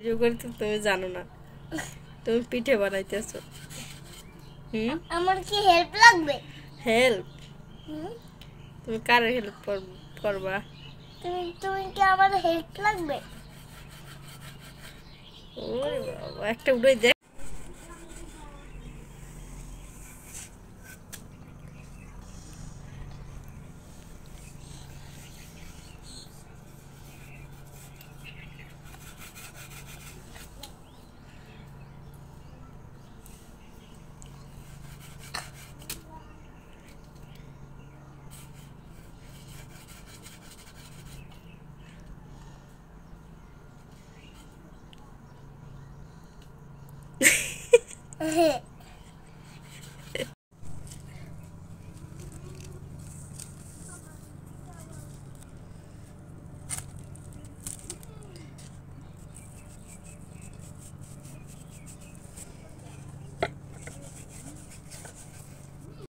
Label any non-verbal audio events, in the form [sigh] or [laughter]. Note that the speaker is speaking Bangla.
ভিডিও করি তো তুমি জানো না। তুমি পিঠে বানাইতেছো। হুম? আমার কি হেল্প লাগবে? হেল্প হুম? তুমি কার হেল্প করবা? তুমি তুমি কি আমার হেল্প লাগবে? ওরে বাবা একটা উড়ে Uh-huh. [laughs]